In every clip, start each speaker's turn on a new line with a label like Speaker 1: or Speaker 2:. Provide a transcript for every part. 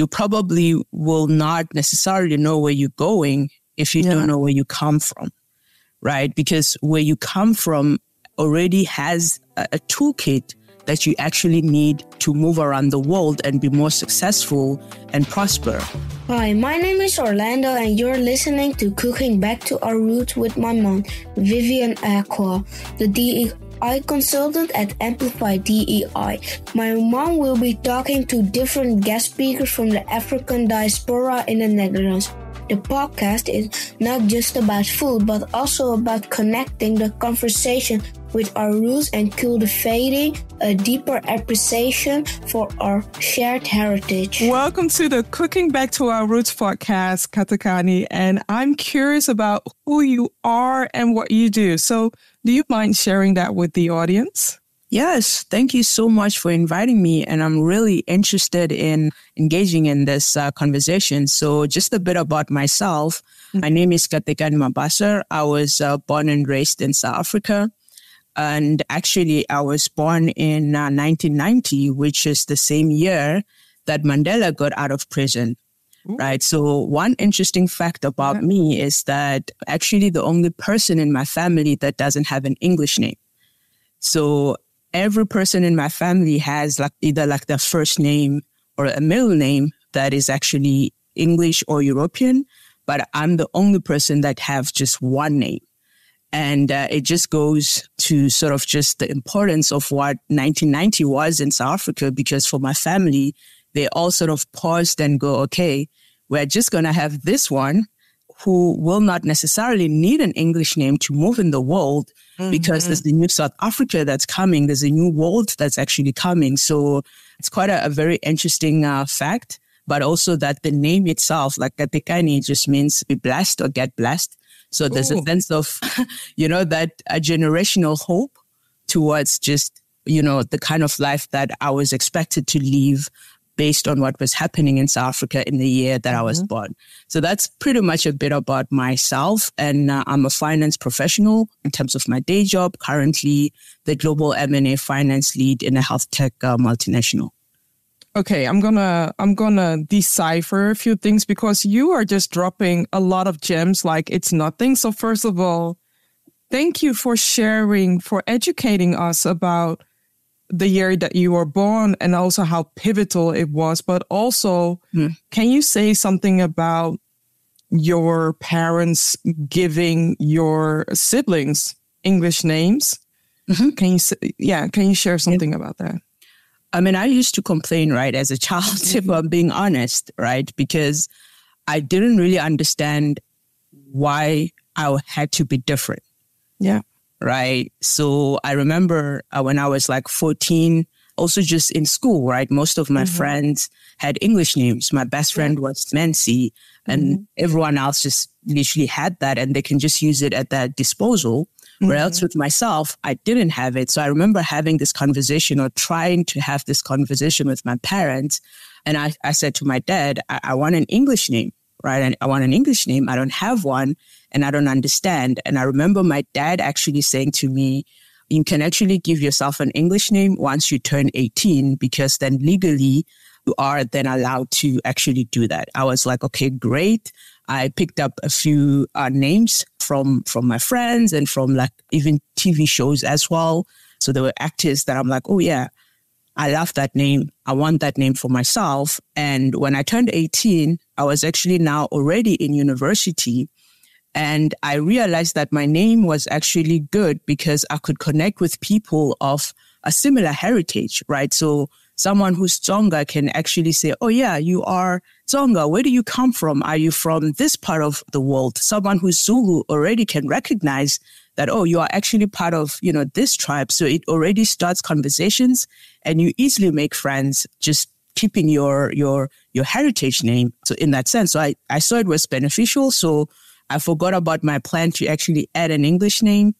Speaker 1: you probably will not necessarily know where you're going if you yeah. don't know where you come from, right? Because where you come from already has a, a toolkit that you actually need to move around the world and be more successful and prosper.
Speaker 2: Hi, my name is Orlando, and you're listening to Cooking Back to Our Roots with my mom, Vivian Acquah, the DEI consultant at Amplify DEI. My mom will be talking to different guest speakers from the African diaspora in the Netherlands. The podcast is not just about food, but also about connecting the conversation with our roots and cultivating a deeper appreciation for our shared heritage.
Speaker 3: Welcome to the Cooking Back to Our Roots podcast, Katekani, and I'm curious about who you are and what you do. So, do you mind sharing that with the audience?
Speaker 1: Yes, thank you so much for inviting me. And I'm really interested in engaging in this uh, conversation. So, just a bit about myself. Mm-hmm. My name is Katekani Mabasa. I was uh, born and raised in South Africa. And actually, I was born in uh, 1990, which is the same year that Mandela got out of prison. Ooh. Right. So, one interesting fact about yeah. me is that actually the only person in my family that doesn't have an English name. So, every person in my family has like either like their first name or a middle name that is actually English or European, but I'm the only person that have just one name. And uh, it just goes to sort of just the importance of what 1990 was in South Africa, because for my family, they all sort of paused and go, okay, we're just going to have this one who will not necessarily need an English name to move in the world mm-hmm. because there's the new South Africa that's coming. There's a new world that's actually coming. So it's quite a, a very interesting uh, fact, but also that the name itself, like Katekani, just means be blessed or get blessed. So there's Ooh. a sense of, you know, that a generational hope towards just, you know, the kind of life that I was expected to live based on what was happening in South Africa in the year that I was mm-hmm. born. So that's pretty much a bit about myself. And uh, I'm a finance professional in terms of my day job, currently the global M&A finance lead in a health tech uh, multinational.
Speaker 3: Okay, I'm gonna I'm gonna decipher a few things because you are just dropping a lot of gems like it's nothing. So first of all, thank you for sharing, for educating us about the year that you were born and also how pivotal it was. But also, mm. can you say something about your parents giving your siblings English names? Mm-hmm. Can you say, yeah, can you share something yeah. about that?
Speaker 1: I mean, I used to complain, right, as a child, if. I'm being honest, right, because I didn't really understand why I had to be different.
Speaker 3: Yeah
Speaker 1: right? So I remember uh, when I was like 14, also just in school, right? Most of my mm-hmm. friends had English names. My best friend yeah. was Nancy, and mm-hmm. everyone else just literally had that and they can just use it at their disposal. Mm-hmm. Whereas with myself, I didn't have it. So I remember having this conversation or trying to have this conversation with my parents. And I, I said to my dad, I, I want an English name, right? And I want an English name. I don't have one and I don't understand. And I remember my dad actually saying to me, you can actually give yourself an English name once you turn 18 because then legally you are then allowed to actually do that. I was like, okay, great. I picked up a few uh, names from from my friends and from like even TV shows as well. So there were actors that I'm like, oh yeah, I love that name. I want that name for myself. And when I turned 18, I was actually now already in university. And I realized that my name was actually good because I could connect with people of a similar heritage, right? So someone who's Tsonga can actually say, Oh yeah, you are Tsonga. Where do you come from? Are you from this part of the world? Someone who's Zulu already can recognize that, oh, you are actually part of, you know, this tribe. So it already starts conversations and you easily make friends just keeping your, your, your heritage name. So in that sense, so I, I saw it was beneficial. So I forgot about my plan to actually add an English name.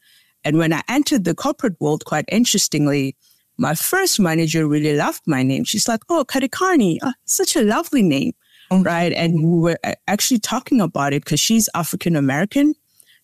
Speaker 1: And when I entered the corporate world, quite interestingly, my first manager really loved my name. She's like, Oh, Katekani, oh, such a lovely name. Mm-hmm. Right. And we were actually talking about it because she's African American.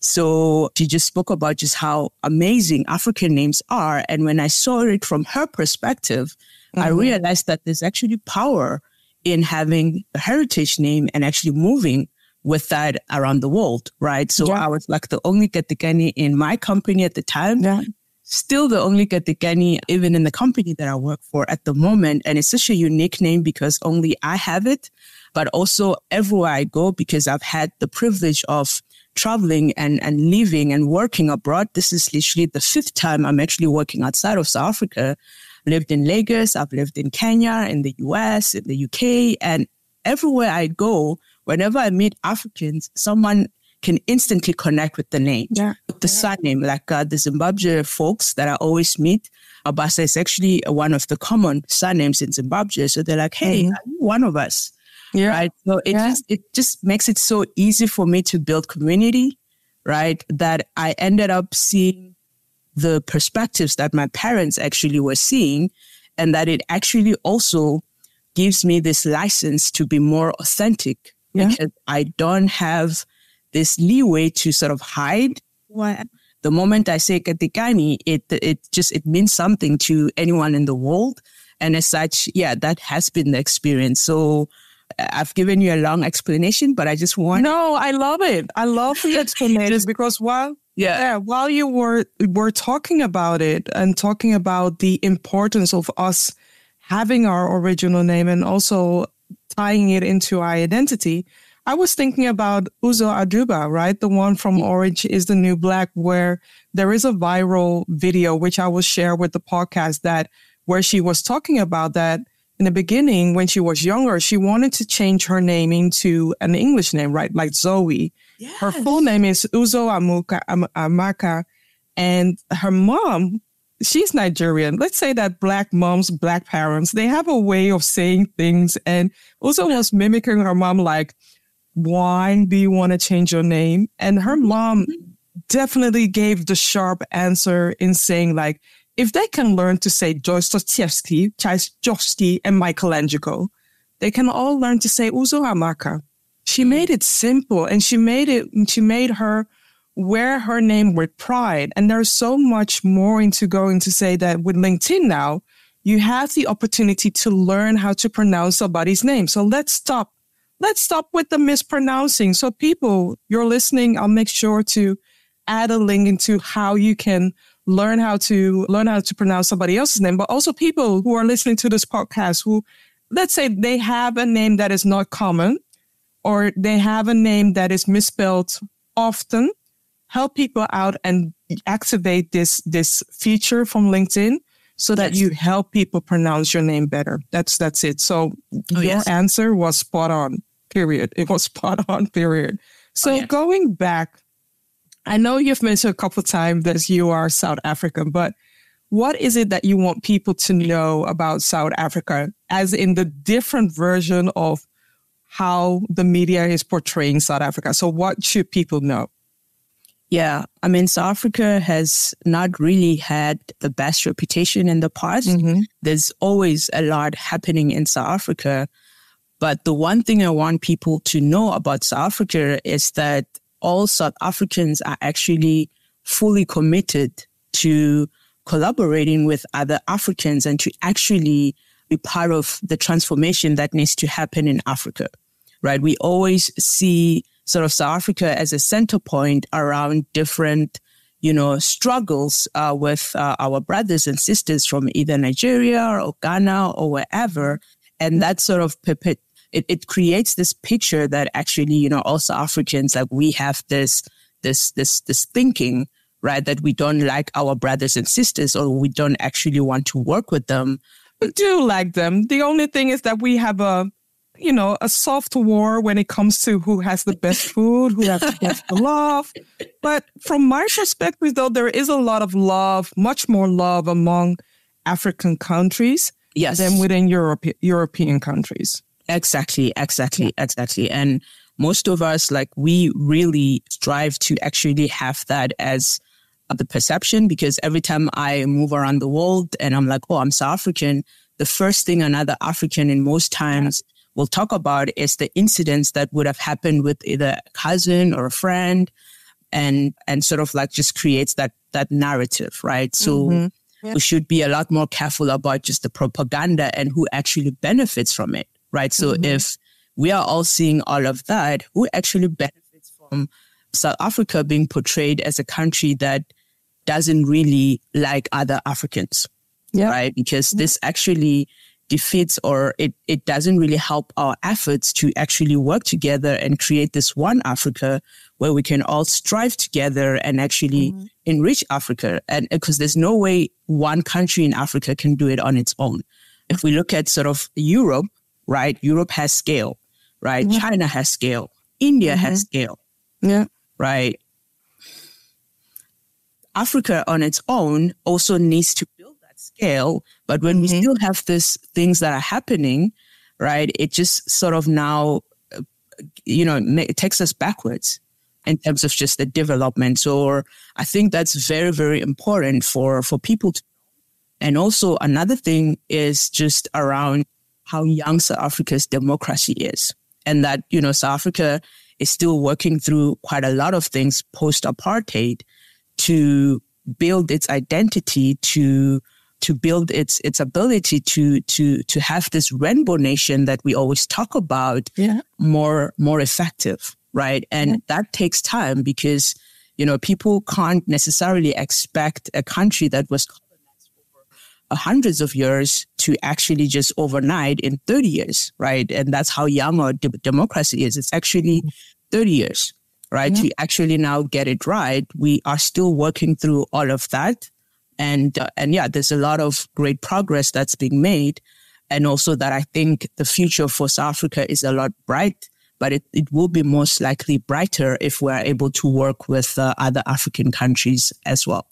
Speaker 1: So she just spoke about just how amazing African names are. And when I saw it from her perspective, mm-hmm. I realized that there's actually power in having a heritage name and actually moving with that around the world, right? So yeah. I was like the only Katekani in my company at the time. Yeah. Still the only Katekani even in the company that I work for at the moment. And it's such a unique name because only I have it, but also everywhere I go because I've had the privilege of traveling and, and living and working abroad. This is literally the fifth time I'm actually working outside of South Africa. I lived in Lagos, I've lived in Kenya, in the US, in the UK, and everywhere I go, whenever I meet Africans, someone can instantly connect with the name, yeah. with the yeah. surname. Like uh, the Zimbabwe folks that I always meet, Mabasa is actually one of the common surnames in Zimbabwe. So they're like, hey, mm-hmm. one of us? Yeah. Right. So it yeah. just it just makes it so easy for me to build community, right? That I ended up seeing the perspectives that my parents actually were seeing, and that it actually also gives me this license to be more authentic yeah. because I don't have this leeway to sort of hide what the moment I say Katekani, it it just it means something to anyone in the world. And as such, yeah, that has been the experience. So uh, I've given you a long explanation, but I just want.
Speaker 3: No, I love it. I love the explanation because while yeah. yeah, while you were were talking about it and talking about the importance of us having our original name and also tying it into our identity, I was thinking about Uzo Aduba, right? The one from Orange is the New Black, where there is a viral video which I will share with the podcast that where she was talking about that in the beginning, when she was younger, she wanted to change her name into an English name, right? Like Zoe. Yes. Her full name is Uzo Amuka, Am- Amaka. And her mom, she's Nigerian. Let's say that black moms, black parents, they have a way of saying things. And Uzo was mimicking her mom, like, why do you want to change your name? And her mom mm-hmm. definitely gave the sharp answer in saying, like, if they can learn to say Dostoevsky, Tchaikovsky, and Michelangelo, they can all learn to say Uzo Amaka. She mm. made it simple and she made it, she made her wear her name with pride. And there's so much more into going to say that with LinkedIn now, you have the opportunity to learn how to pronounce somebody's name. So let's stop. Let's stop with the mispronouncing. So people, you're listening. I'll make sure to add a link into how you can learn how to learn how to pronounce somebody else's name, but also people who are listening to this podcast who, let's say they have a name that is not common or they have a name that is misspelled often. Help people out and activate this, this feature from LinkedIn so that yes. you help people pronounce your name better. That's, that's it. So oh, your yes. answer was spot on, period. It was spot on, period. So oh, going back I know you've mentioned a couple of times that you are South African, but what is it that you want people to know about South Africa, as in the different version of how the media is portraying South Africa? So, what should people know?
Speaker 1: Yeah, I mean, South Africa has not really had the best reputation in the past. Mm-hmm. There's always a lot happening in South Africa. But the one thing I want people to know about South Africa is that all South Africans are actually fully committed to collaborating with other Africans and to actually be part of the transformation that needs to happen in Africa, right? We always see sort of South Africa as a center point around different, you know, struggles uh, with uh, our brothers and sisters from either Nigeria or Ghana or wherever. And that sort of perpet- it, it creates this picture that actually, you know, also Africans, like we have this, this, this, this thinking, right? That we don't like our brothers and sisters or we don't actually want to work with them.
Speaker 3: We do like them. The only thing is that we have a, you know, a soft war when it comes to who has the best food, who has the best love. But from my perspective, though, there is a lot of love, much more love among African countries yes. than within Europe, European countries.
Speaker 1: Exactly, exactly, yeah. exactly. And most of us, like, we really strive to actually have that as the perception because every time I move around the world and I'm like, oh, I'm South African, the first thing another African in most times will talk about is the incidents that would have happened with either a cousin or a friend and and sort of like just creates that that narrative, right? So mm-hmm. yeah. we should be a lot more careful about just the propaganda and who actually benefits from it right? So mm-hmm. if we are all seeing all of that, who actually benefits from South Africa being portrayed as a country that doesn't really like other Africans, yeah. right? Because yeah. this actually defeats or it, it doesn't really help our efforts to actually work together and create this one Africa where we can all strive together and actually mm-hmm. enrich Africa. And because there's no way one country in Africa can do it on its own. If we look at sort of Europe, right? Europe has scale, right? Mm-hmm. China has scale. India mm-hmm. has scale.
Speaker 3: Yeah.
Speaker 1: Right. Africa on its own also needs to build that scale. But when we mm-hmm. still have these things that are happening, right, it just sort of now, you know, it takes us backwards in terms of just the development. So I think that's very, very important for, for people to and also another thing is just around how young South Africa's democracy is. And that, you know, South Africa is still working through quite a lot of things post apartheid to build its identity, to to build its its ability to to to have this rainbow nation that we always talk about
Speaker 3: yeah.
Speaker 1: more more effective, right? And yeah. that takes time because you know people can't necessarily expect a country that was hundreds of years to actually just overnight in 30 years, right? And that's how young our de- democracy is. It's actually 30 years, right? Yeah. To actually now get it right, we are still working through all of that. And, uh, and yeah, there's a lot of great progress that's being made. And also that I think the future for South Africa is a lot bright, but it, it will be most likely brighter if we're able to work with uh, other African countries as well.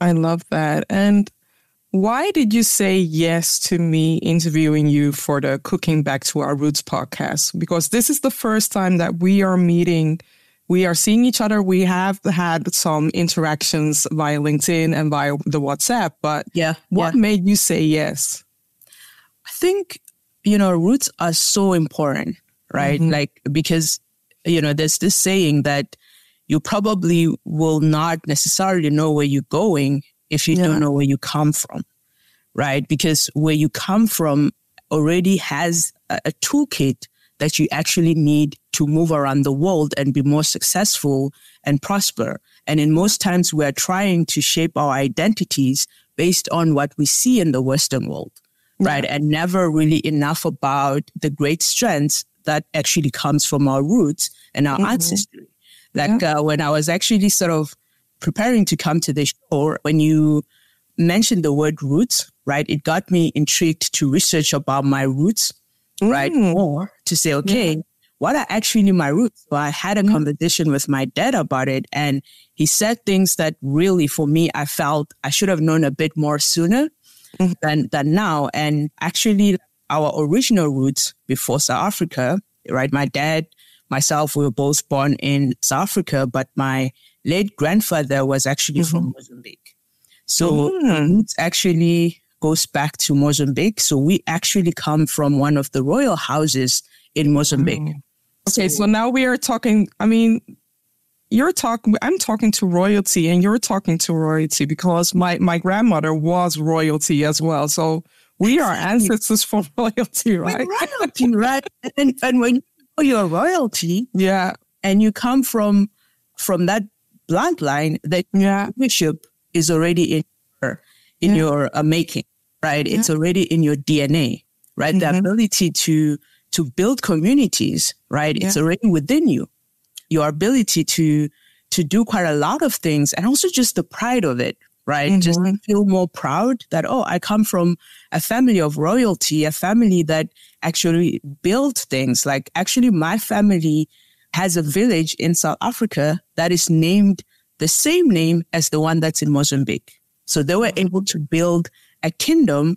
Speaker 3: I love that. And why did you say yes to me interviewing you for the Cooking Back to Our Roots podcast? Because this is the first time that we are meeting. We are seeing each other. We have had some interactions via LinkedIn and via the WhatsApp, but
Speaker 1: yeah,
Speaker 3: what
Speaker 1: yeah.
Speaker 3: made you say yes?
Speaker 1: I think, you know, roots are so important, right? Mm-hmm. Like, because, you know, there's this saying that you probably will not necessarily know where you're going if you yeah. don't know where you come from, right? Because where you come from already has a, a toolkit that you actually need to move around the world and be more successful and prosper. And in most times, we are trying to shape our identities based on what we see in the Western world, yeah. right? And never really enough about the great strengths that actually comes from our roots and our mm-hmm. ancestry. Like yeah. uh, when I was actually sort of preparing to come to the show, when you mentioned the word roots, right, it got me intrigued to research about my roots, mm. right, more to say, okay, yeah. what are actually knew my roots? So I had a mm. conversation with my dad about it, and he said things that really, for me, I felt I should have known a bit more sooner mm. than than now. And actually, our original roots before South Africa, right? My dad, myself, we were both born in South Africa, but my late grandfather was actually mm-hmm. from Mozambique. So mm. it actually goes back to Mozambique. So we actually come from one of the royal houses in Mozambique. Mm.
Speaker 3: Okay, so, so now we are talking, I mean, you're talking i'm talking to royalty and you're talking to royalty because my my grandmother was royalty as well so we are ancestors for royalty right
Speaker 1: royalty right and, and when you're royalty
Speaker 3: yeah
Speaker 1: and you come from from that bloodline that yeah. bishop is already in your, in yeah. your uh, making, right? Yeah. It's already in your DNA, right? Mm-hmm. The ability to to build communities, right? It's already within you. Your ability to to do quite a lot of things, and also just the pride of it, right? Mm-hmm. Just feel more proud that oh, I come from a family of royalty, a family that actually built things. Like actually, my family has a village in South Africa that is named the same name as the one that's in Mozambique. So they were able to build a kingdom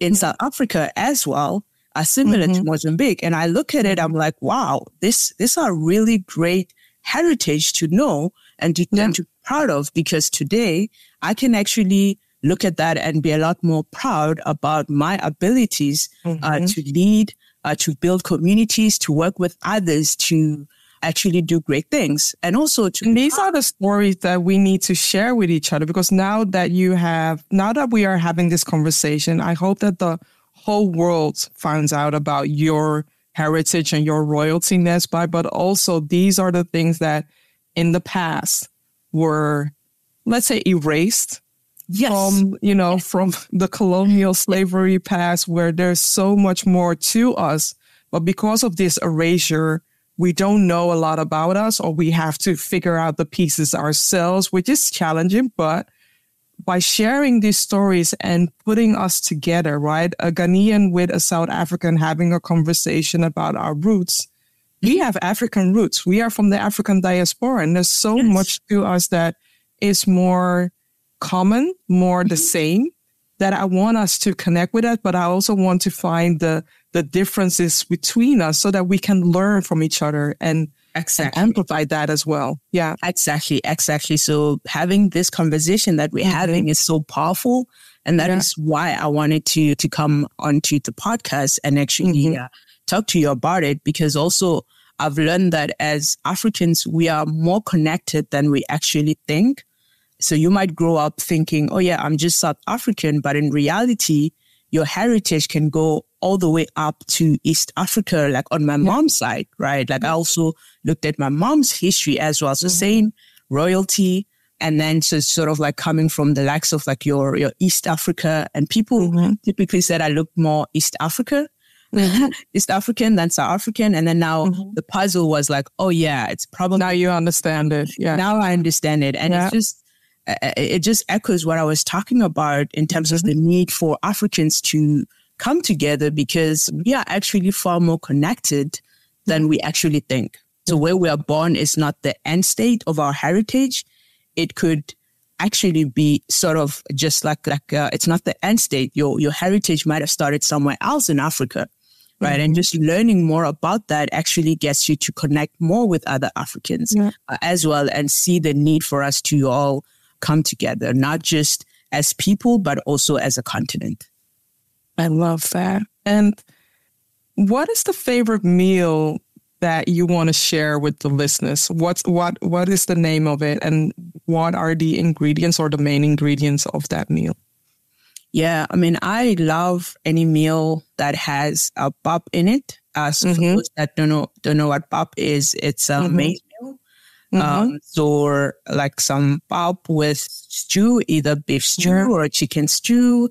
Speaker 1: in South Africa as well, uh, similar mm-hmm. to Mozambique. And I look at it, I'm like, wow, this, this are really great heritage to know and to, yeah. and to be proud of because today I can actually look at that and be a lot more proud about my abilities uh, mm-hmm. uh, to lead, uh, to build communities, to work with others, to actually do great things. And also to-
Speaker 3: these are the stories that we need to share with each other because now that you have, now that we are having this conversation, I hope that the whole world finds out about your heritage and your royalty Nesbai, but also these are the things that in the past were, let's say, erased
Speaker 1: yes.
Speaker 3: from, you know, yes. from the colonial slavery past where there's so much more to us. But because of this erasure, we don't know a lot about us or we have to figure out the pieces ourselves, which is challenging, but by sharing these stories and putting us together, right? A Ghanaian with a South African having a conversation about our roots. We have African roots. We are from the African diaspora, and there's so yes. much to us that is more common, more the mm-hmm. same that I want us to connect with that, but I also want to find the the differences between us so that we can learn from each other and, exactly. and amplify that as well. Yeah.
Speaker 1: Exactly. Exactly. So having this conversation that we're mm-hmm. having is so powerful. And that yeah. is why I wanted to to come onto the podcast and actually mm-hmm. uh, talk to you about it because also I've learned that as Africans, we are more connected than we actually think. So you might grow up thinking, oh yeah, I'm just South African. But in reality, your heritage can go all the way up to East Africa, like on my yeah. mom's side, right? Like I also looked at my mom's history as well. So mm-hmm. same royalty. And then so sort of like coming from the likes of like your, your East Africa and people mm-hmm. typically said I look more East Africa, mm-hmm. East African than South African. And then now mm-hmm. the puzzle was like, oh yeah, it's probably.
Speaker 3: Now you understand it. Yeah.
Speaker 1: Now I understand it. And yeah. it's just, it just echoes what I was talking about in terms of the mm-hmm. need for Africans to come together because we are actually far more connected than we actually think. So where we are born is not the end state of our heritage. It could actually be sort of just like like uh, it's not the end state. Your your heritage might have started somewhere else in Africa, right? Mm-hmm. And just learning more about that actually gets you to connect more with other Africans yeah. uh, as well, and see the need for us to all come together, not just as people, but also as a continent.
Speaker 3: I love that. And what is the favorite meal that you want to share with the listeners? What's what what is the name of it and what are the ingredients or the main ingredients of that meal?
Speaker 1: Yeah, I mean, I love any meal that has a pap in it. Uh, so mm-hmm. for those that don't know don't know what pap is, it's a mm-hmm. maize Mm-hmm. Um, so like some pap with stew, either beef stew or chicken stew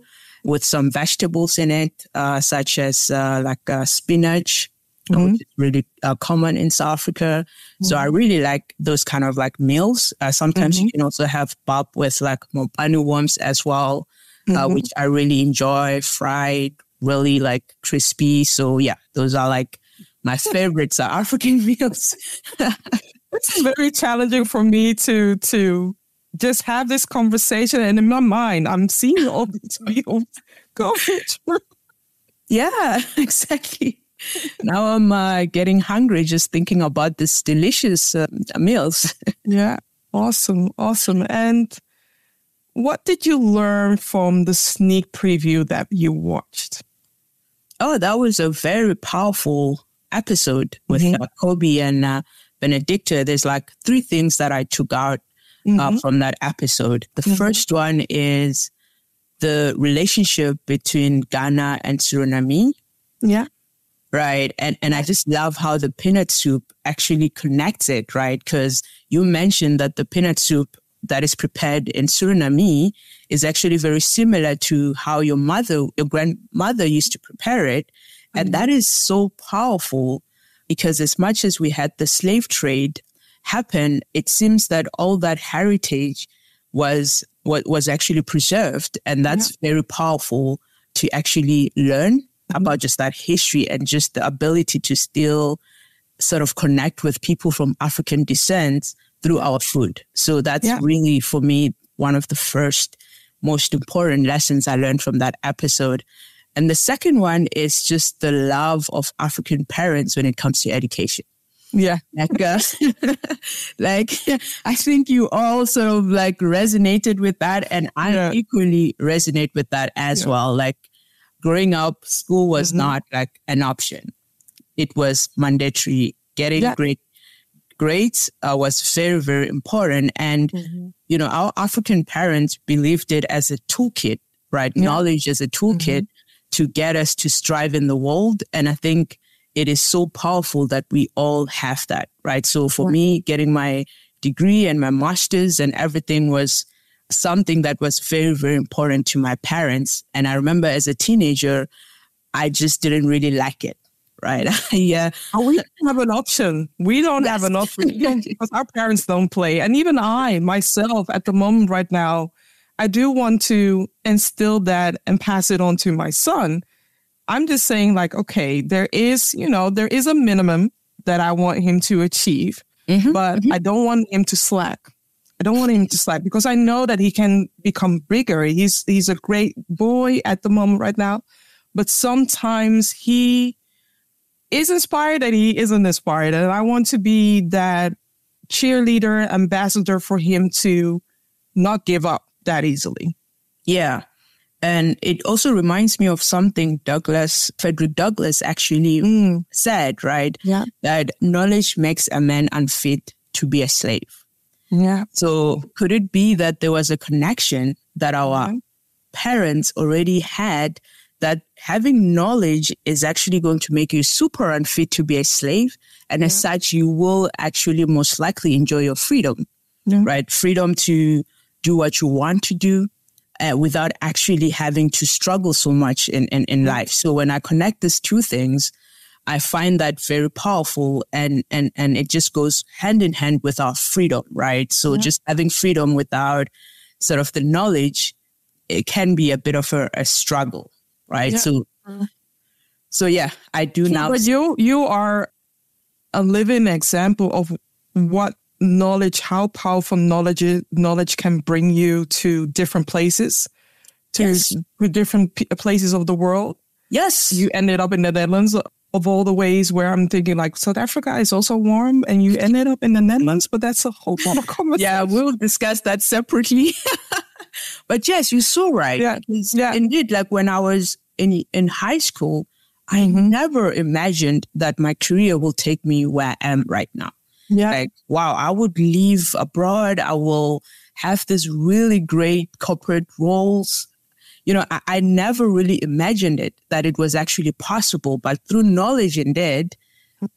Speaker 1: with some vegetables in it, uh, such as uh, like uh, spinach, mm-hmm. which is really uh, common in South Africa. Mm-hmm. So I mm-hmm. really like those kind of like meals. Uh, sometimes you mm-hmm. can also have pap with like mopane worms as well, uh, mm-hmm. which I really enjoy, fried, really like crispy. So yeah, those are like my favorites are African meals.
Speaker 3: it's very challenging for me to to just have this conversation, and in my mind, I'm seeing all these meals go through.
Speaker 1: Yeah, exactly. now I'm uh, getting hungry just thinking about this delicious uh, meals.
Speaker 3: yeah, awesome, awesome. And what did you learn from the sneak preview that you watched?
Speaker 1: Oh, that was a very powerful episode with mm-hmm. uh, Kobe and uh, Benedicta, there's like three things that I took out mm-hmm. uh, from that episode. The mm-hmm. first one is the relationship between Ghana and Suriname.
Speaker 3: Yeah.
Speaker 1: Right. And and I just love how the peanut soup actually connects it, right? Because you mentioned that the peanut soup that is prepared in Suriname is actually very similar to how your mother, your grandmother used to prepare it. And mm-hmm. that is so powerful because as much as we had the slave trade happen, it seems that all that heritage was what was actually preserved. And that's yeah. very powerful to actually learn mm-hmm. about just that history and just the ability to still sort of connect with people from African descent through our food. So that's yeah. really for me one of the first most important lessons I learned from that episode. And the second one is just the love of African parents when it comes to education.
Speaker 3: Yeah.
Speaker 1: Like, uh, like I think you all sort of like resonated with that. And I yeah. equally resonate with that as yeah. well. Like growing up, school was mm-hmm. not like an option. It was mandatory. Getting yeah. great grades uh, was very, very important. And, mm-hmm. you know, our African parents believed it as a toolkit, right? Knowledge as a toolkit. Mm-hmm to get us to strive in the world. And I think it is so powerful that we all have that, right? So for me, getting my degree and my master's and everything was something that was very, very important to my parents. And I remember as a teenager, I just didn't really like it. Right. yeah.
Speaker 3: Uh, we don't have an option. We don't yes. have an option because our parents don't play. And even I, myself, at the moment right now, I do want to instill that and pass it on to my son. I'm just saying, like, okay, there is, you know, there is a minimum that I want him to achieve, mm-hmm, but mm-hmm. I don't want him to slack. I don't want him to slack because I know that he can become bigger. He's he's a great boy at the moment right now, but sometimes he is inspired and he isn't inspired, and I want to be that cheerleader ambassador for him to not give up that easily.
Speaker 1: Yeah. And it also reminds me of something Douglass, Frederick Douglass actually mm. said, right?
Speaker 3: Yeah.
Speaker 1: That knowledge makes a man unfit to be a slave.
Speaker 3: Yeah.
Speaker 1: So could it be that there was a connection that our parents already had that having knowledge is actually going to make you super unfit to be a slave. And yeah. as such, you will actually most likely enjoy your freedom, yeah. right? Freedom to do what you want to do uh, without actually having to struggle so much in, in, in life. So when I connect these two things, I find that very powerful and, and, and it just goes hand in hand with our freedom, right? So yeah. just having freedom without sort of the knowledge, it can be a bit of a, a struggle, right? Yeah. So, so yeah, I do now.
Speaker 3: But you, you are a living example of what knowledge, how powerful knowledge knowledge can bring you to different places, to, yes. to different p- places of the world.
Speaker 1: Yes,
Speaker 3: you ended up in the Netherlands. Of all the ways where I'm thinking like South Africa is also warm, and you ended up in the Netherlands, but that's a whole lot of conversation.
Speaker 1: yeah, we'll discuss that separately. but yes, you're so right.
Speaker 3: Yeah, yeah.
Speaker 1: Indeed, like when I was in in high school, I mm-hmm. never imagined that my career will take me where I am right now.
Speaker 3: Yeah.
Speaker 1: Like, wow, I would leave abroad. I will have this really great corporate roles. You know, I, I never really imagined it that it was actually possible, but through knowledge indeed,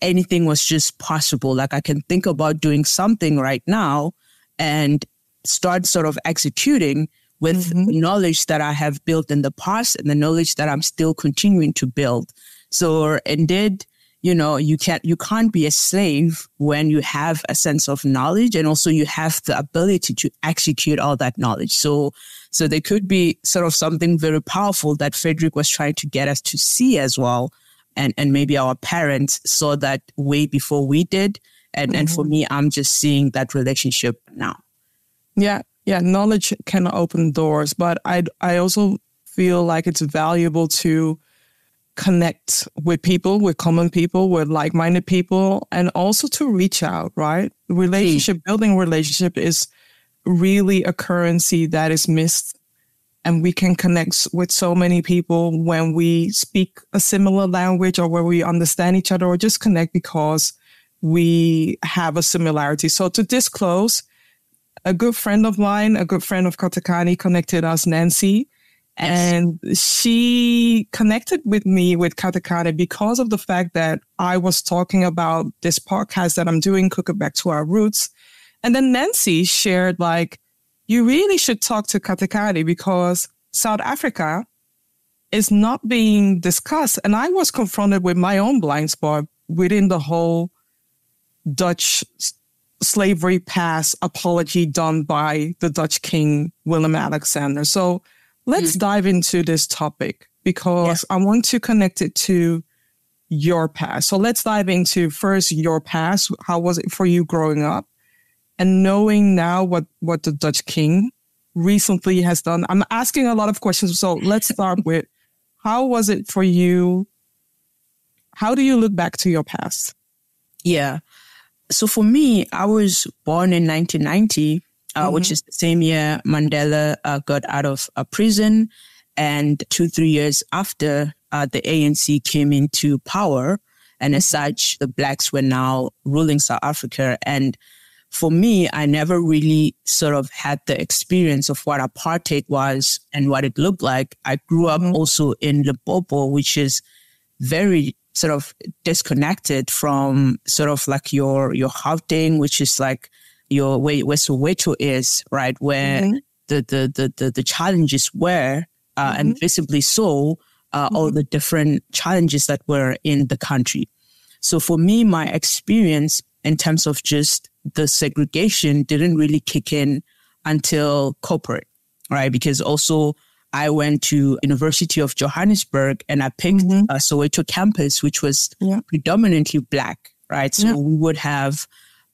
Speaker 1: anything was just possible. Like I can think about doing something right now and start sort of executing with mm-hmm. knowledge that I have built in the past and the knowledge that I'm still continuing to build. So indeed, you know you can't you can't be a slave when you have a sense of knowledge and also you have the ability to execute all that knowledge so so there could be sort of something very powerful that frederick was trying to get us to see as well and and maybe our parents saw that way before we did and mm-hmm. and for mm-hmm. me i'm just seeing that relationship now
Speaker 3: yeah yeah knowledge can open doors but i i also feel like it's valuable to connect with people, with common people, with like minded people, and also to reach out, right? Relationship, mm. building relationship is really a currency that is missed. And we can connect with so many people when we speak a similar language or where we understand each other or just connect because we have a similarity. So to disclose, a good friend of mine, a good friend of Katekani connected us, Nancy, and she connected with me with Katekani because of the fact that I was talking about this podcast that I'm doing, Cooking Back to Our Roots. And then Nancy shared like, you really should talk to Katekani because South Africa is not being discussed. And I was confronted with my own blind spot within the whole Dutch slavery past apology done by the Dutch king, Willem Alexander. So Let's mm. dive into this topic because yeah. I want to connect it to your past. So let's dive into first your past. How was it for you growing up? And knowing now what, what the Dutch king recently has done. I'm asking a lot of questions. So let's start with how was it for you? How do you look back to your past?
Speaker 1: Yeah. So for me, I was born in 1990 uh, mm-hmm. which is the same year Mandela uh, got out of uh, prison. And two, three years after, uh, the ANC came into power. And as mm-hmm. such, the blacks were now ruling South Africa. And for me, I never really sort of had the experience of what apartheid was and what it looked like. I grew up mm-hmm. also in Limpopo, which is very sort of disconnected from sort of like your your Gauteng, which is like your where, where Soweto is, right? Where mm-hmm. the, the, the the the challenges were, uh, mm-hmm. and visibly so, uh, all mm-hmm. the different challenges that were in the country. So for me, my experience in terms of just the segregation didn't really kick in until corporate, right? Because also I went to University of Johannesburg and I picked mm-hmm. a Soweto campus, which was yeah. predominantly black, right? So yeah. we would have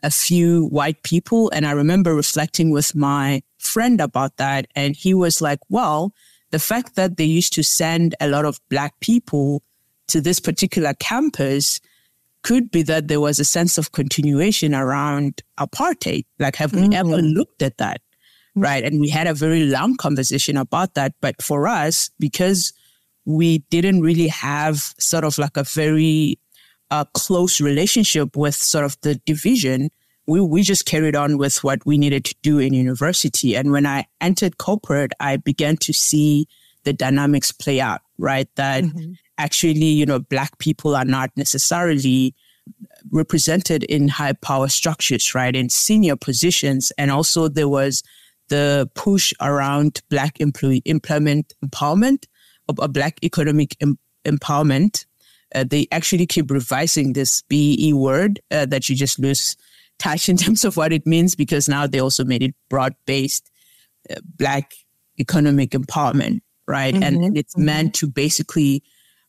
Speaker 1: a few white people. And I remember reflecting with my friend about that. And he was like, well, the fact that they used to send a lot of black people to this particular campus could be that there was a sense of continuation around apartheid. Like, have mm-hmm. we ever looked at that? Right. And we had a very long conversation about that. But for us, because we didn't really have sort of like a very uh, close relationship with sort of the division, we, we just carried on with what we needed to do in university. And when I entered corporate, I began to see the dynamics play out, right? That mm-hmm actually, you know, black people are not necessarily represented in high power structures, right? In senior positions. And also there was the push around black employee employment empowerment a black economic em- empowerment. Uh, they actually keep revising this BE word uh, that you just lose touch in terms of what it means because now they also made it broad based uh, black economic empowerment, right? Mm-hmm. And it's mm-hmm. meant to basically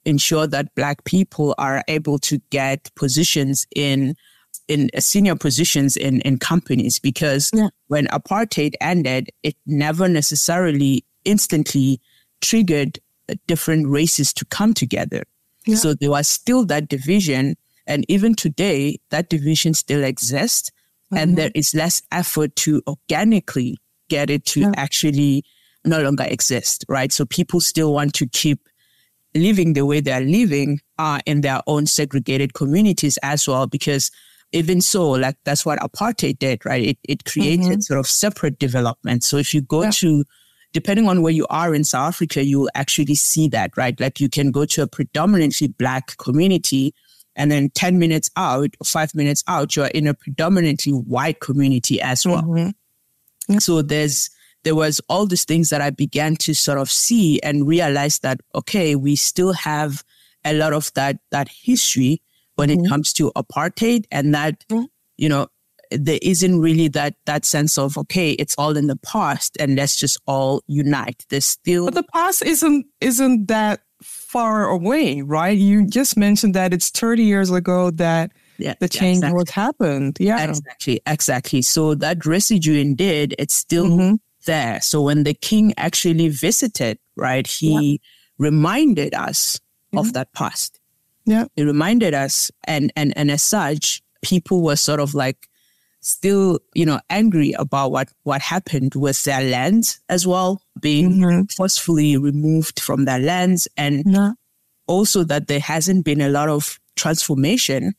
Speaker 1: ensure that black people are able to get positions in in senior positions in, in companies because yeah. when apartheid ended, it never necessarily instantly triggered different races to come together. Yeah. So there was still that division. And even today, that division still exists. Mm-hmm. And there is less effort to organically get it to yeah. actually no longer exist, right? So people still want to keep living the way they're living uh, in their own segregated communities as well, because even so, like that's what apartheid did, right? It, it created mm-hmm. sort of separate development. So if you go yeah. to, depending on where you are in South Africa, you'll actually see that, right? Like you can go to a predominantly black community and then 10 minutes out, five minutes out, you're in a predominantly white community as well. Mm-hmm. Yeah. So there's, there was all these things that I began to sort of see and realize that, okay, we still have a lot of that, that history when mm-hmm. it comes to apartheid and that, mm-hmm. you know, there isn't really that, that sense of, okay, it's all in the past and let's just all unite. There's still.
Speaker 3: But the past isn't, isn't that far away, right? You just mentioned that it's 30 years ago that yeah, the change yeah, exactly. was happened. Yeah.
Speaker 1: Exactly. Exactly. So that residue indeed, it's still mm-hmm there. So when the king actually visited, right, he yeah. reminded us mm-hmm. of that past.
Speaker 3: Yeah.
Speaker 1: He reminded us and and and as such, people were sort of like still, you know, angry about what what happened with their lands as well, being mm-hmm. forcefully removed from their lands and also that there hasn't been a lot of transformation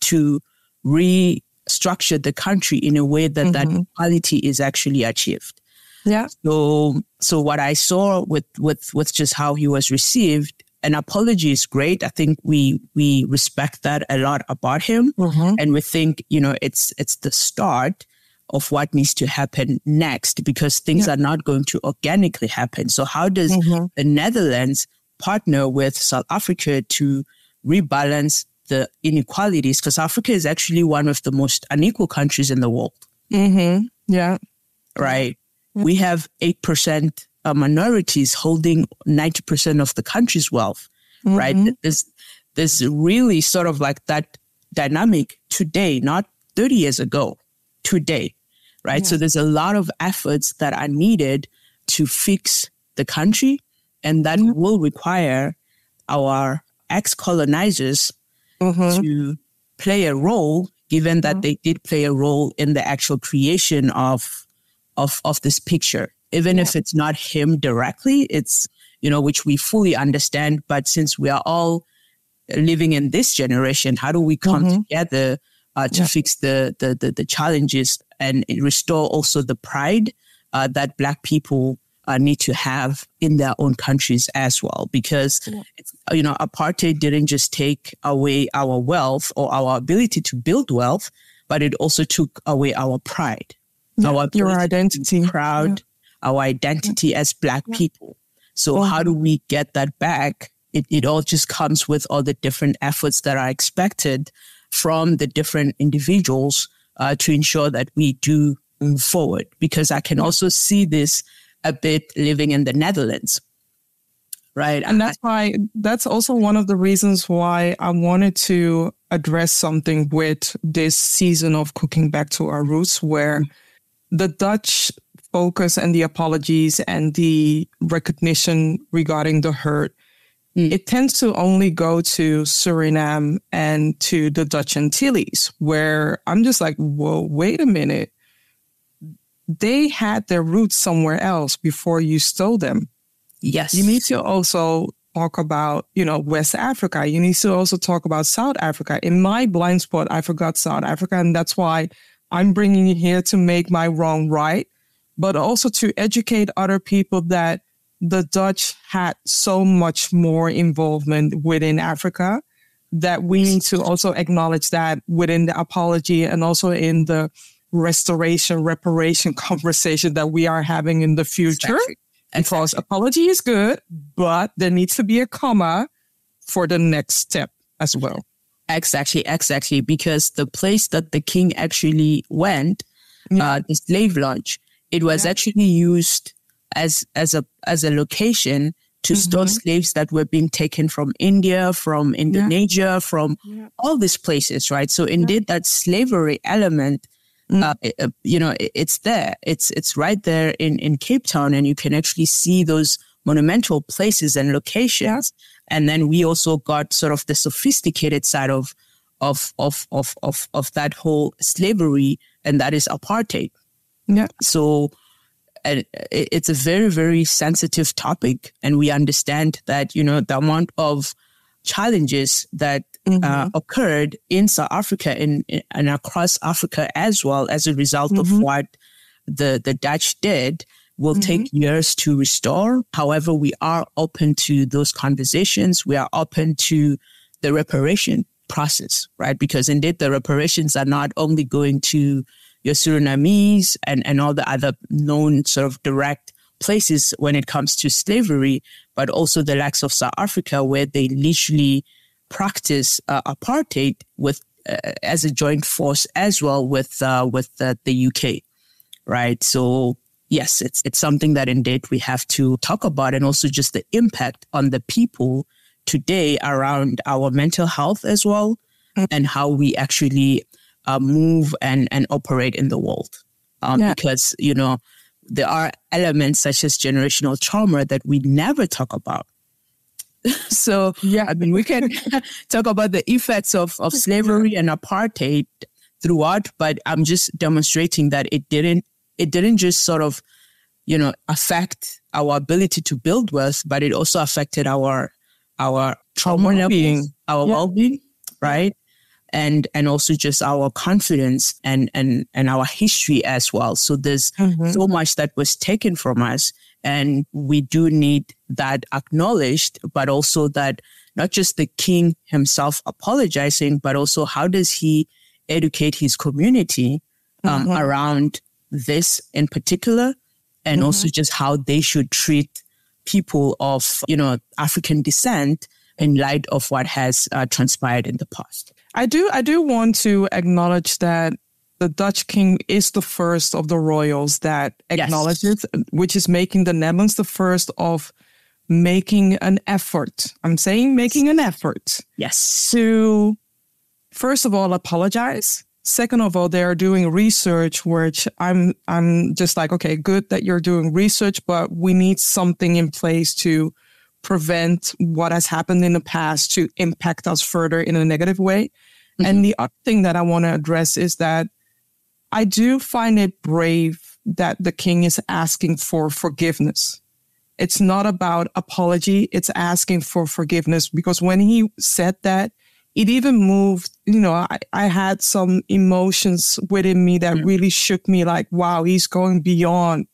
Speaker 1: to restructure the country in a way that mm-hmm. that equality is actually achieved.
Speaker 3: Yeah.
Speaker 1: So so what I saw with with with just how he was received, an apology is great. I think we we respect that a lot about him, mm-hmm. and we think you know it's it's the start of what needs to happen next because things yeah. are not going to organically happen. So how does mm-hmm. the Netherlands partner with South Africa to rebalance the inequalities? Because Africa is actually one of the most unequal countries in the world.
Speaker 3: Mm-hmm. Yeah.
Speaker 1: Right we have 8% uh, minorities holding 90% of the country's wealth, mm-hmm. right? There's, there's really sort of like that dynamic today, not 30 years ago, today, right? Yeah. So there's a lot of efforts that are needed to fix the country, and that mm-hmm. will require our ex colonizers mm-hmm. to play a role, given that mm-hmm. they did play a role in the actual creation of of of this picture even yeah. if it's not him directly it's you know which we fully understand but since we are all living in this generation how do we come mm-hmm. together uh, to yeah. fix the, the, the the challenges and restore also the pride uh, that Black people uh, need to have in their own countries as well. Because, yeah. you know, apartheid didn't just take away our wealth or our ability to build wealth, but it also took away our pride,
Speaker 3: yeah, our your identity,
Speaker 1: proud. Our identity as Black people. So, oh. how do we get that back? It, it all just comes with all the different efforts that are expected from the different individuals uh, to ensure that we do move forward. Because I can also see this a bit living in the Netherlands. Right.
Speaker 3: And that's why, that's also one of the reasons why I wanted to address something with this season of Cooking Back to Our Roots, where the Dutch focus and the apologies and the recognition regarding the hurt, mm. it tends to only go to Suriname and to the Dutch Antilles, where I'm just like, whoa, wait a minute they had their roots somewhere else before you stole them.
Speaker 1: Yes.
Speaker 3: You need to also talk about, you know, West Africa. You need to also talk about South Africa. In my blind spot, I forgot South Africa. And that's why I'm bringing you here to make my wrong right, but also to educate other people that the Dutch had so much more involvement within Africa that we need to also acknowledge that within the apology and also in the restoration, reparation conversation that we are having in the future. Exactly. Because apology is good, but there needs to be a comma for the next step as well.
Speaker 1: Exactly, exactly. Because the place that the king actually went, yeah. uh, the slave lodge, it was yeah. actually used as as a as a location to mm-hmm. store slaves that were being taken from India, from Indonesia, yeah. from all these places, right? So indeed, that slavery element Mm. Uh, uh, you know, it, it's there. It's it's right there in in Cape Town, and you can actually see those monumental places and locations. Yeah. And then we also got sort of the sophisticated side of of of of of of that whole slavery, and that is apartheid.
Speaker 3: Yeah.
Speaker 1: So and it's a very very sensitive topic and we understand that you know the amount of challenges that uh, mm-hmm. uh, occurred in South Africa and, and across Africa as well as a result mm-hmm. of what the, the Dutch did will mm-hmm. take years to restore. However, we are open to those conversations. We are open to the reparation process, right? Because indeed the reparations are not only going to your Surinamese and, and all the other known sort of direct places when it comes to slavery, but also the likes of South Africa, where they literally practice uh, apartheid with uh, as a joint force as well with uh, with the UK, right? So yes, it's it's something that indeed we have to talk about, and also just the impact on the people today around our mental health as well, mm-hmm. and how we actually uh, move and and operate in the world. Um, yeah. Because you know there are elements such as generational trauma that we never talk about. so yeah, I mean, we can talk about the effects of, of slavery and apartheid throughout, but I'm just demonstrating that it didn't it didn't just sort of, you know, affect our ability to build wealth, but it also affected our our trauma well-being, our yeah. well-being, right? And and also just our confidence and and and our history as well. So there's mm-hmm. so much that was taken from us, and we do need that acknowledged, but also that not just the king himself apologizing, but also how does he educate his community um, mm-hmm. around this in particular, and mm-hmm. also just how they should treat people of you know African descent in light of what has uh, transpired in the past.
Speaker 3: I do I do want to acknowledge that the Dutch king is the first of the royals that acknowledges, yes. which is making the Netherlands the first of making an effort. I'm saying making an effort.
Speaker 1: Yes.
Speaker 3: To first of all apologize. Second of all, they are doing research, which I'm I'm just like, okay, good that you're doing research, but we need something in place to prevent what has happened in the past to impact us further in a negative way. Mm-hmm. And the other thing that I want to address is that I do find it brave that the king is asking for forgiveness. It's not about apology. It's asking for forgiveness because when he said that, it even moved, you know, I, I had some emotions within me that mm. really shook me like, wow, he's going beyond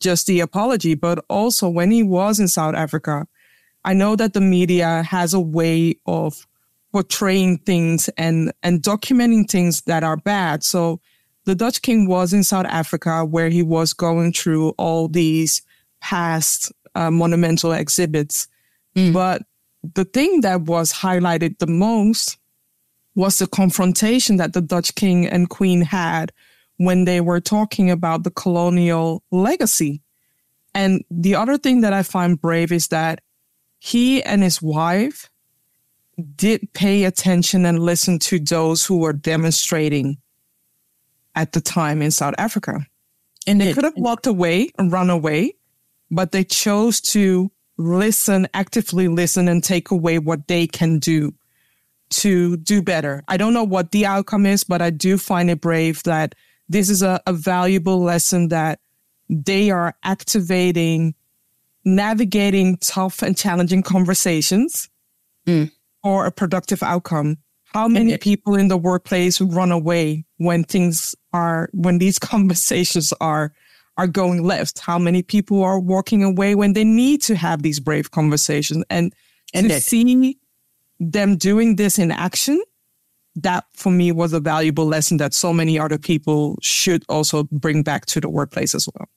Speaker 3: just the apology. But also when he was in South Africa, I know that the media has a way of portraying things and, and documenting things that are bad. So the Dutch king was in South Africa where he was going through all these past uh, monumental exhibits. Mm. But the thing that was highlighted the most was the confrontation that the Dutch king and queen had when they were talking about the colonial legacy. And the other thing that I find brave is that he and his wife did pay attention and listen to those who were demonstrating at the time in South Africa. And they could have walked away and run away, but they chose to listen, actively listen and take away what they can do to do better. I don't know what the outcome is, but I do find it brave that this is a, a valuable lesson that they are activating, navigating tough and challenging conversations mm. for a productive outcome. How many people in the workplace run away when things are, when these conversations are are going left, how many people are walking away when they need to have these brave conversations. And, and to see them doing this in action, that for me was a valuable lesson that so many other people should also bring back to the workplace as well.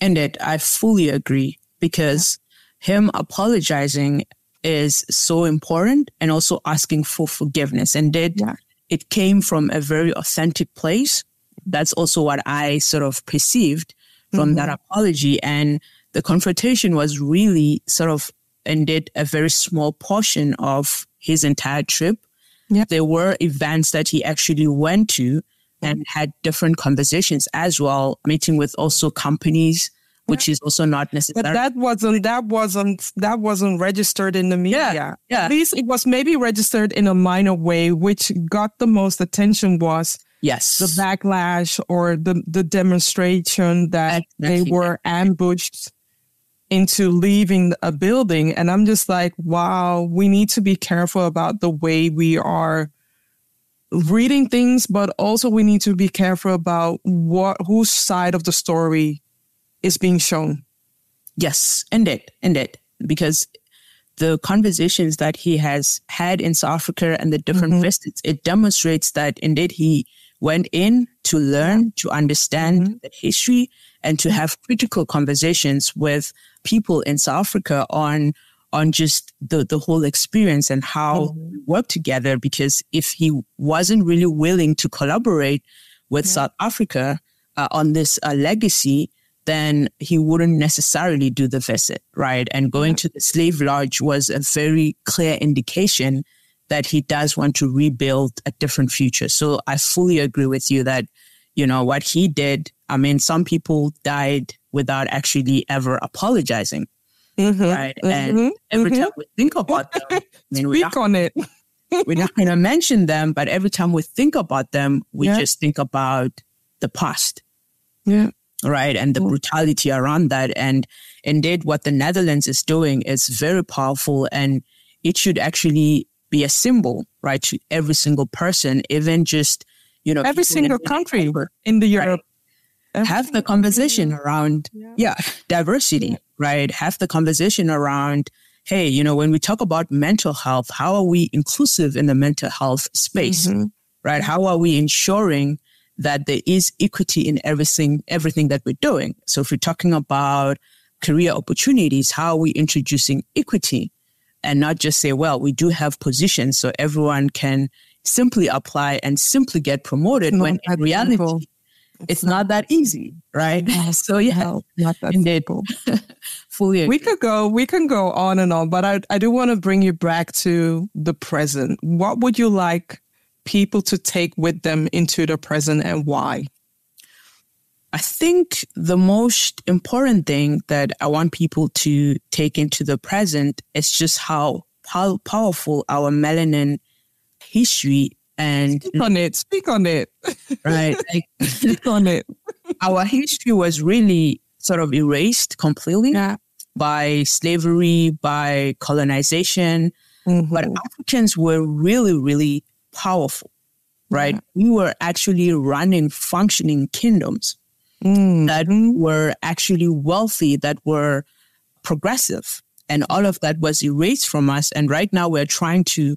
Speaker 1: And it, I fully agree because him apologizing is so important and also asking for forgiveness. And it, yeah. it came from a very authentic place. That's also what I sort of perceived from mm-hmm. that apology. And the confrontation was really sort of ended a very small portion of his entire trip. Yep. There were events that he actually went to and had different conversations as well, meeting with also companies, which is also not necessary.
Speaker 3: But that wasn't that wasn't that wasn't registered in the media.
Speaker 1: Yeah, yeah.
Speaker 3: At least it was maybe registered in a minor way, which got the most attention was
Speaker 1: Yes.
Speaker 3: The backlash or the, the demonstration that they were ambushed into leaving a building. And I'm just like, wow, we need to be careful about the way we are reading things, but also we need to be careful about what whose side of the story is being shown.
Speaker 1: Yes, indeed, indeed. Because the conversations that he has had in South Africa and the different mm-hmm. visits, it demonstrates that indeed he went in to learn, to understand mm-hmm. the history, and to have critical conversations with people in South Africa on on just the, the whole experience and how mm-hmm. we work together. Because if he wasn't really willing to collaborate with yeah. South Africa uh, on this uh, legacy, then he wouldn't necessarily do the visit, right? And going to the slave lodge was a very clear indication that he does want to rebuild a different future. So I fully agree with you that, you know, what he did, I mean, some people died without actually ever apologizing. Mm-hmm, right. Mm-hmm, and every mm-hmm. time we think about them, I
Speaker 3: mean, Speak on it.
Speaker 1: we're not going to mention them, but every time we think about them, we yeah. just think about the past.
Speaker 3: Yeah.
Speaker 1: Right. And the brutality around that. And indeed, what the Netherlands is doing is very powerful and it should actually be a symbol, right, to every single person, even just, you know,
Speaker 3: every single country in the Europe.
Speaker 1: Right? Have the conversation around, yeah, yeah diversity, yeah. right? Have the conversation around, hey, you know, when we talk about mental health, how are we inclusive in the mental health space, mm-hmm. right? How are we ensuring that there is equity in everything, everything that we're doing? So if we're talking about career opportunities, how are we introducing equity? and not just say, well, we do have positions so everyone can simply apply and simply get promoted
Speaker 3: not
Speaker 1: when in reality,
Speaker 3: simple.
Speaker 1: it's, it's not, not, that easy, right? so yeah,
Speaker 3: no, not that indeed. simple.
Speaker 1: Fully agree.
Speaker 3: We could go, we can go on and on, but I, I do want to bring you back to the present. What would you like people to take with them into the present and why?
Speaker 1: I think the most important thing that I want people to take into the present is just how, how powerful our melanin history and
Speaker 3: speak on it. Speak on it.
Speaker 1: Right.
Speaker 3: Like, speak on it.
Speaker 1: our history was really sort of erased completely
Speaker 3: yeah.
Speaker 1: by slavery, by colonization. Mm-hmm. But Africans were really, really powerful, right? Yeah. We were actually running functioning kingdoms mm-hmm. that were actually wealthy, that were progressive. And all of that was erased from us. And right now we're trying to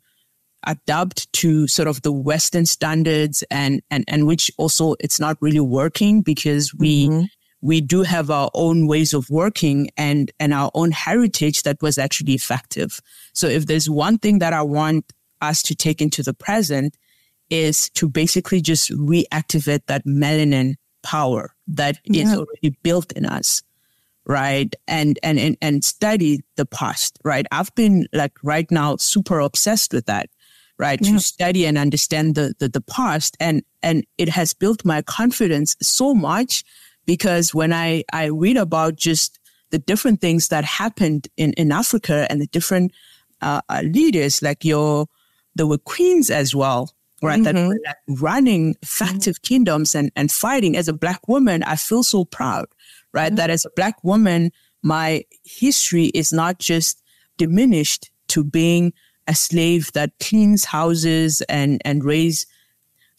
Speaker 1: adapt to sort of the Western standards and, and, and which also it's not really working because we, mm-hmm. we do have our own ways of working and, and our own heritage that was actually effective. So if there's one thing that I want us to take into the present is to basically just reactivate that melanin power that yeah. is already built in us right and, and and and study the past right i've been like right now super obsessed with that right? Yeah. To study and understand the, the, the past. And, and it has built my confidence so much because when I, I read about just the different things that happened in, in Africa and the different uh, uh leaders, like your, there were queens as well, right? Mm-hmm. That were like running effective mm-hmm. kingdoms and, and fighting. As a black woman, I feel so proud, right? Mm-hmm. That as a black woman, my history is not just diminished to being a slave that cleans houses and and raise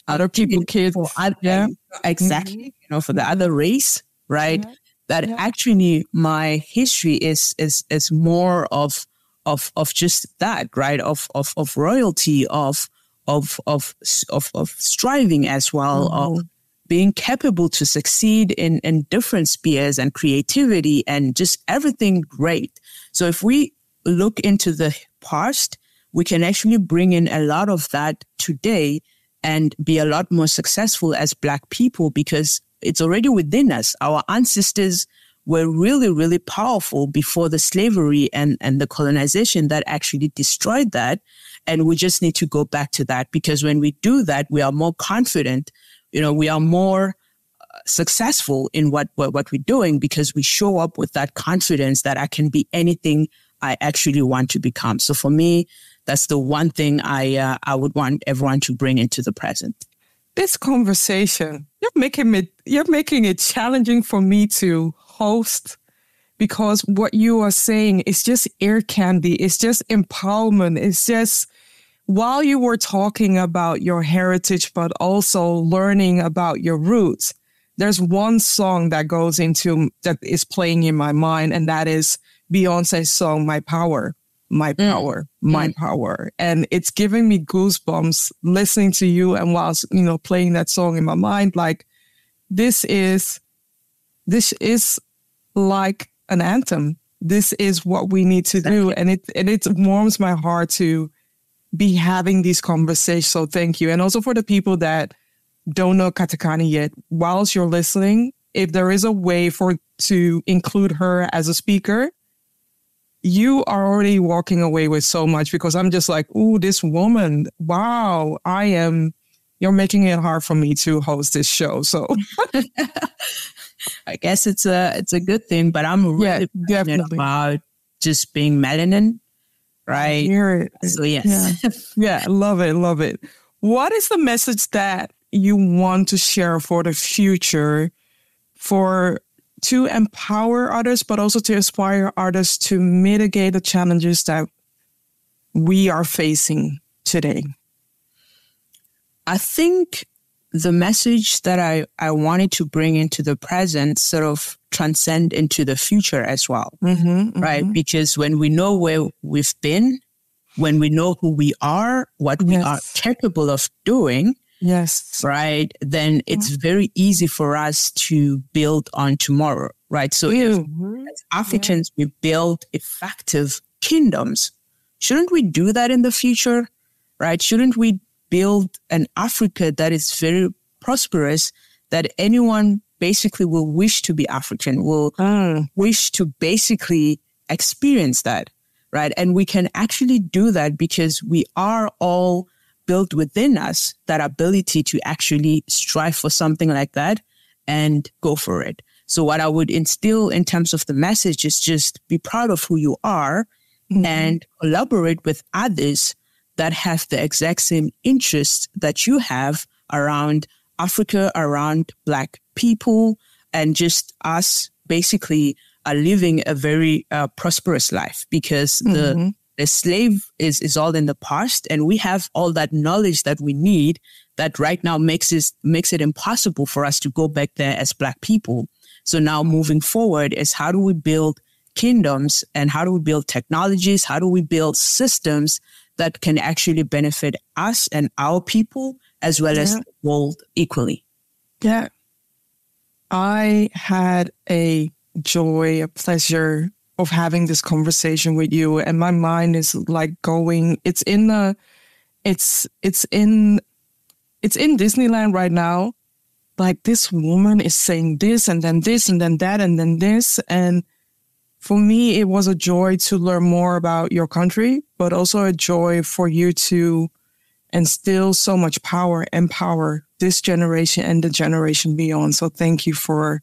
Speaker 3: other people kids.
Speaker 1: for Other, yeah, exactly. Mm-hmm. You know, for the other race, right? That yeah. actually my history is is is more of of of just that, right? Of of of royalty, of of of of, of striving as well, mm-hmm. of being capable to succeed in in different spheres and creativity and just everything great. So if we look into the past we can actually bring in a lot of that today and be a lot more successful as Black people because it's already within us. Our ancestors were really, really powerful before the slavery and, and the colonization that actually destroyed that. And we just need to go back to that because when we do that, we are more confident. You know, we are more uh, successful in what, what, what we're doing because we show up with that confidence that I can be anything I actually want to become. So for me, that's the one thing I uh, I would want everyone to bring into the present.
Speaker 3: This conversation, you're making it you're making it challenging for me to host because what you are saying is just air candy. It's just empowerment. It's just while you were talking about your heritage, but also learning about your roots, there's one song that goes into that is playing in my mind, and that is Beyonce's song, My Power my mm. power, mm. my mm. power. And it's giving me goosebumps listening to you and whilst, you know, playing that song in my mind, like this is, this is like an anthem. This is what we need to do. And it, and it warms my heart to be having these conversations. So thank you. And also for the people that don't know Katekani yet, whilst you're listening, if there is a way for to include her as a speaker, you are already walking away with so much because I'm just like, oh, this woman, wow, I am, you're making it hard for me to host this show. So
Speaker 1: I guess it's a, it's a good thing, but I'm really yeah, definitely. about just being melanin, right? So yes.
Speaker 3: Yeah. yeah, love it, love it. What is the message that you want to share for the future for to empower others, but also to inspire others to mitigate the challenges that we are facing today?
Speaker 1: I think the message that I, I wanted to bring into the present sort of transcend into the future as well, mm-hmm, mm-hmm. right? Because when we know where we've been, when we know who we are, what we are capable of doing,
Speaker 3: Yes.
Speaker 1: Right. Then it's very easy for us to build on tomorrow. Right. So mm-hmm. as Africans, yeah. we build effective kingdoms. Shouldn't we do that in the future? Right. Shouldn't we build an Africa that is very prosperous, that anyone basically will wish to be African, will mm. wish to basically experience that. Right. And we can actually do that because we are all built within us that ability to actually strive for something like that and go for it. So what I would instill in terms of the message is just be proud of who you are mm-hmm. and collaborate with others that have the exact same interests that you have around Africa, around Black people, and just us basically are living a very uh, prosperous life because mm-hmm. the the slave is, is all in the past and we have all that knowledge that we need that right now makes it, makes it impossible for us to go back there as black people. So now moving forward is how do we build kingdoms and how do we build technologies? How do we build systems that can actually benefit us and our people as well yeah. as the world equally?
Speaker 3: Yeah. I had a joy, a pleasure of having this conversation with you and my mind is like going it's in the it's it's in it's in Disneyland right now. Like this woman is saying this and then this and then that and then this and for me it was a joy to learn more about your country but also a joy for you to instill so much power and empower this generation and the generation beyond. So thank you for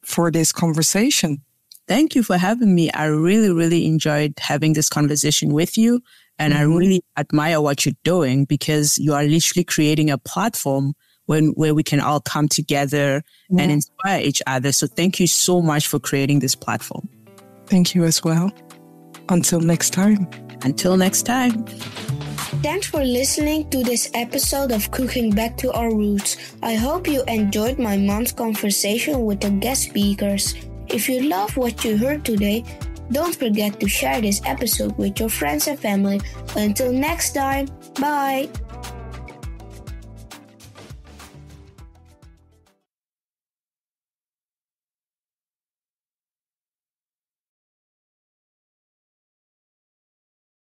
Speaker 3: for this conversation
Speaker 1: Thank you for having me. I really, really enjoyed having this conversation with you. And mm-hmm. I really admire what you're doing because you are literally creating a platform when, where we can all come together yeah. and inspire each other. So thank you so much for creating this platform.
Speaker 3: Thank you as well. Until next time.
Speaker 1: Until next time.
Speaker 2: Thanks for listening to this episode of Cooking Back to Our Roots. I hope you enjoyed my mom's conversation with the guest speakers. If you love what you heard today, don't forget to share this episode with your friends and family. Until next time, bye!